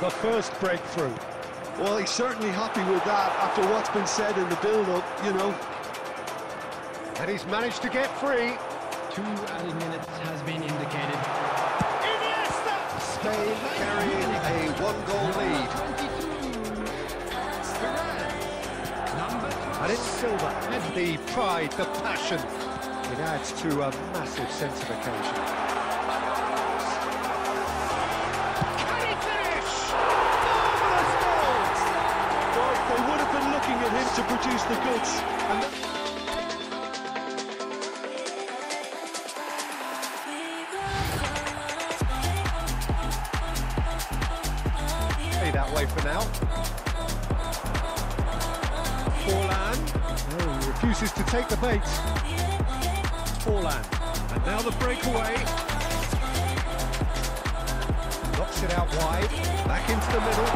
the first breakthrough. Well, he's certainly happy with that after what's been said in the build-up, you know. And he's managed to get free. Two added minutes has been indicated. Iniesta! Spain carrying a one-goal lead. And it's Silva, and the pride, the passion. It adds to a massive sense of occasion. To produce the goods. And that way for now. Forlan. No, he refuses to take the bait. Forlan. And now the breakaway. Knocks it out wide. Back into the middle.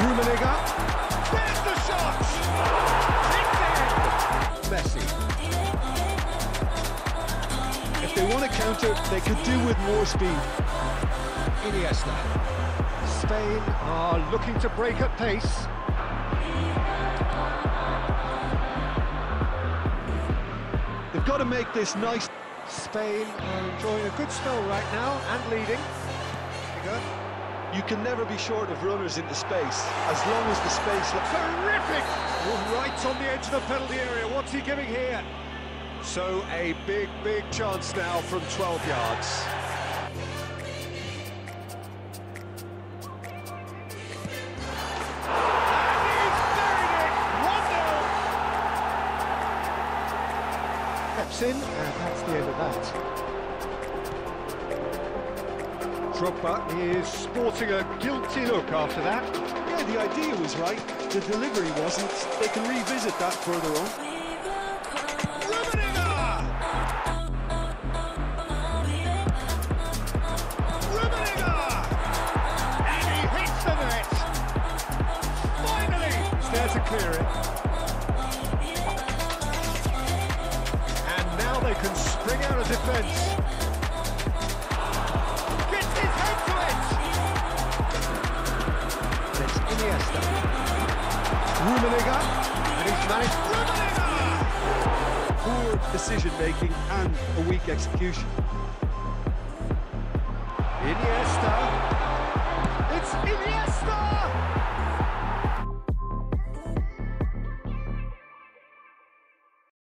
Rummenigge. There's the shot! Counter, they could do with more speed. Iniesta. Spain are looking to break at pace. They've got to make this nice. Spain are enjoying a good spell right now and leading. You can never be short of runners into space, as long as the space... Looks terrific! Right on the edge of the penalty area. What's he giving here? So a big, big chance now from 12 yards. And he's buried it! 1-0! Steps in, and that's the end of that. Drogba is sporting a guilty look after that. Yeah, the idea was right, the delivery wasn't. They can revisit that further on. He's there to clear it. And now they can spring out of defence. Gets his head to it! It's Iniesta. Rummenigge. And he's managed... Rummenigge! Poor decision-making and a weak execution. Iniesta!